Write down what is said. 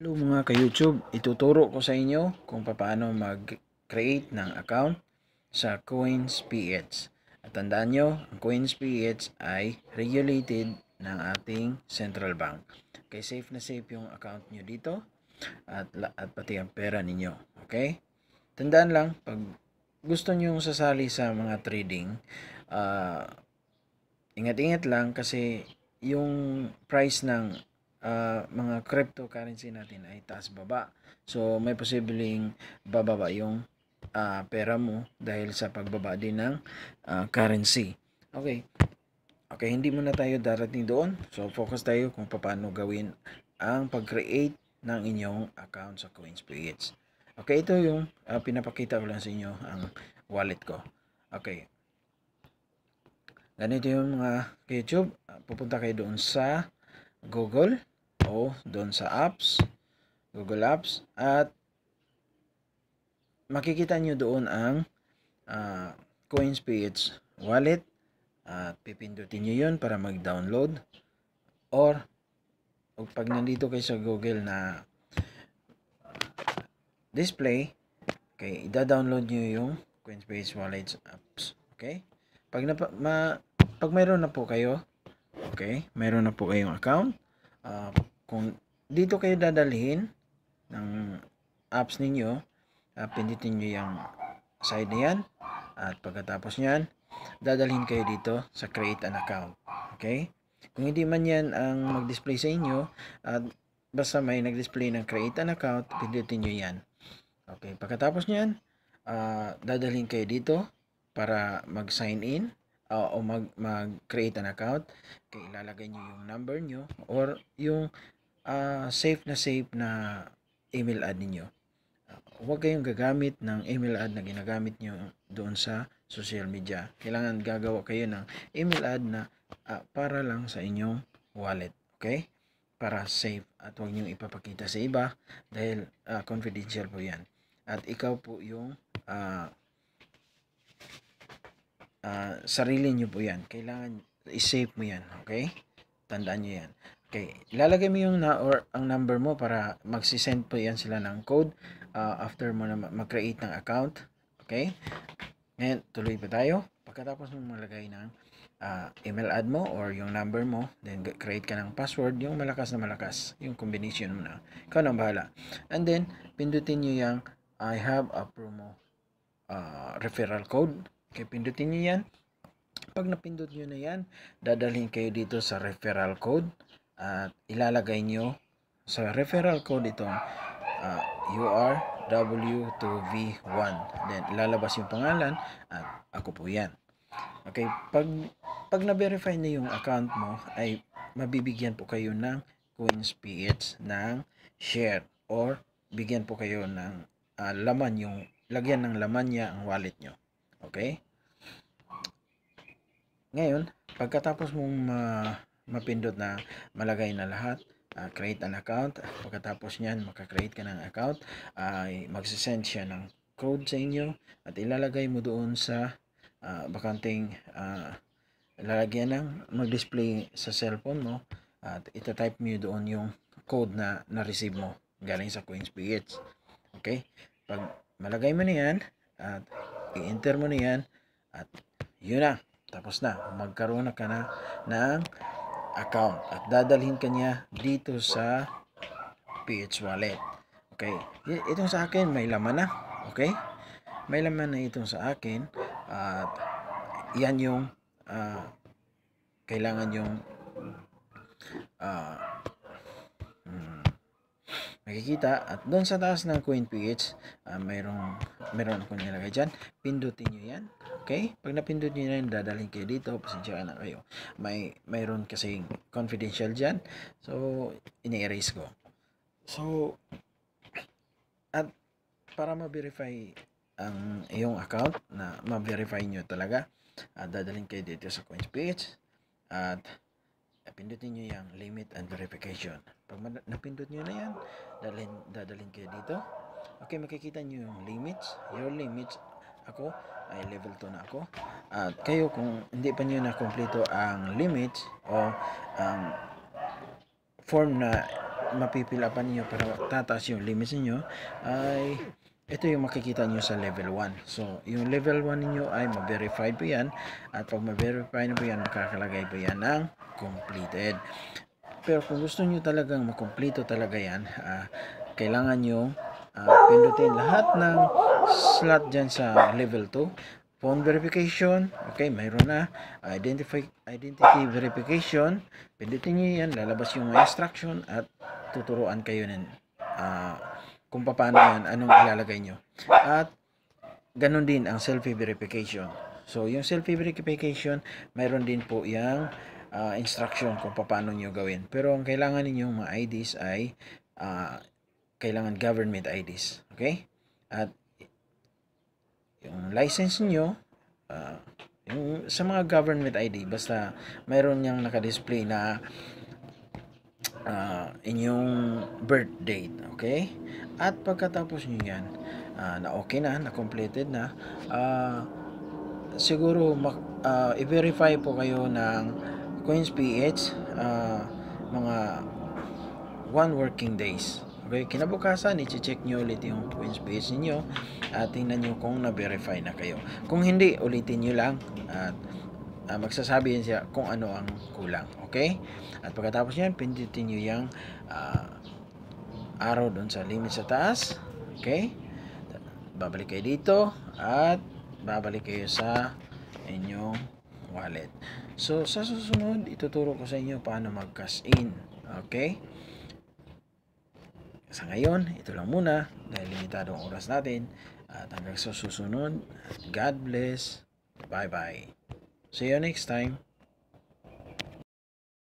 Hello mga ka-YouTube, ituturo ko sa inyo kung paano mag-create ng account sa CoinsPH. At tandaan nyo, ang CoinsPH ay regulated ng ating central bank. Okay, safe na safe yung account nyo dito at, at pati ang pera ninyo. Okay? Tandaan lang, pag gusto nyo sasali sa mga trading, uh, ingat-ingat lang kasi yung price ng uh, mga cryptocurrency natin ay taas baba. So may posibleng bababa yung uh, pera mo dahil sa pagbaba din ng uh, currency. Okay. Okay, hindi muna tayo darating doon. So focus tayo kung paano gawin ang pag-create ng inyong account sa CoinsPH. Okay, ito yung uh, pinapakita ko lang sa inyo ang wallet ko. Okay. Ganito yung mga YouTube. Pupunta kayo doon sa Google o doon sa apps, Google Apps at makikita nyo doon ang uh, CoinsPH wallet. At pipindutin nyo yun para mag-download. Or pag nandito kayo sa Google na display okay, ida-download nyo yung CoinsPH wallet apps okay? Pag na, ma, pag mayroon na po kayo okay mayroon na po kayong account uh, kung dito kayo dadalhin ng apps ninyo, uh, pindutin nyo yung side na. At pagkatapos nyan, dadalhin kayo dito sa create an account. Okay? Kung hindi man yan ang mag-display sa inyo, at basta may nag-display ng create an account, pindutin nyo yan. Okay, pagkatapos nyan, uh, dadalhin kayo dito para mag-sign in uh, o mag, mag-create an account. Okay, ilalagay nyo yung number nyo or yung uh, safe na safe na email ad ninyo. Uh, huwag kayong gagamit ng email ad na ginagamit nyo doon sa social media. Kailangan gagawa kayo ng email ad na uh, para lang sa inyong wallet. Okay? Para safe at huwag nyo ipapakita sa iba dahil uh, confidential po yan. At ikaw po yung uh, uh, sarili nyo po yan. Kailangan i-save mo yan. Okay? Tandaan nyo yan. Okay, ilalagay mo yung na or ang number mo para magsi-send po yan sila ng code uh, after mo na mag-create ng account. Okay? Ngayon, tuloy pa tayo. Pagkatapos mo malagay ng uh, email ad mo or yung number mo, then create ka ng password, yung malakas na malakas, yung combination mo na. Ikaw na bahala. And then, pindutin nyo yung I have a promo uh, referral code. Okay, pindutin nyo yan. Pag napindot nyo na yan, dadalhin kayo dito sa referral code at ilalagay nyo sa referral code itong uh, URW2V1 then ilalabas yung pangalan at ako po yan. Okay pag pag na-verify na yung account mo ay mabibigyan po kayo ng coins PH ng share or bigyan po kayo ng uh, laman yung lagyan ng laman niya ang wallet nyo. Okay? Ngayon pagkatapos mong uh, mapindot na malagay na lahat. Uh, create an account. Pagkatapos niyan makakreate ka ng account. Ay uh, magsisend siya ng code sa inyo at ilalagay mo doon sa uh, bakanting uh, lalagyan ng mag-display sa cellphone mo at itatype mo doon yung code na na-receive mo galing sa CoinsPH okay? Pag malagay mo na yan at i-enter mo na yan at yun na. Tapos na. Magkaroon na ka na ng account at dadalhin kanya dito sa PH wallet. Okay. Itong sa akin may laman na. Okay? May laman na itong sa akin at yan yung uh, kailangan yung uh, makikita at doon sa taas ng coin PH uh, mayroong mayroon akong nilagay dyan pindutin nyo yan Okay? Pag napindot nyo yun, dadalhin kayo dito. Pasensya na kayo. May, mayroon kasing confidential dyan. So, ini-erase ko. So, at para ma-verify ang iyong account na ma-verify nyo talaga, uh, dadalhin kayo dito sa coins page at pindutin nyo yung limit and verification. Pag napindot nyo na yan, dadalhin, dadalhin kayo dito. Okay, makikita nyo yung limits, your limits ako ay level 2 na ako at kayo kung hindi pa niyo na kumpleto ang limits o ang form na mapipilapan niyo para tataas yung limits niyo ay ito yung makikita niyo sa level 1. So, yung level 1 niyo ay ma-verify po yan at pag ma-verify na po yan, makakalagay po yan ng completed. Pero kung gusto niyo talagang makumpleto talaga yan, ah, kailangan niyo ah, pindutin lahat ng slot dyan sa level 2 phone verification, okay, mayroon na. Identify, identity verification, pindutin nyo yan, lalabas yung instruction at tuturuan kayo ng ah, kung paano yan, anong ilalagay nyo. At ganun din ang selfie verification. So, yung selfie verification, mayroon din po yung ah, instruction kung paano nyo gawin. Pero ang kailangan ninyong mga IDs ay ah, kailangan government IDs. Okay? At yung license nyo, ah, yung, sa mga government ID, basta mayroon niyang nakadisplay na ah, inyong birth date, okay? At pagkatapos nyo yan, ah, na okay na, na completed na, ah, siguro ah, i-verify po kayo ng Coins PH ah, mga one working days. Okay, kinabukasan, i-check nyo ulit yung Coins PH ninyo at tingnan nyo kung na-verify na kayo. Kung hindi, ulitin nyo lang at ah, magsasabi yan siya kung ano ang kulang. Okay? At pagkatapos yan, pindutin nyo yung ah, arrow doon sa limit sa taas. Okay? Babalik kayo dito at babalik kayo sa inyong wallet. So, sa susunod, ituturo ko sa inyo paano mag-cash in. Okay? Sa ngayon, ito lang muna dahil limitado ang oras natin. At hanggang sa susunod, God bless. Bye-bye. See you next time.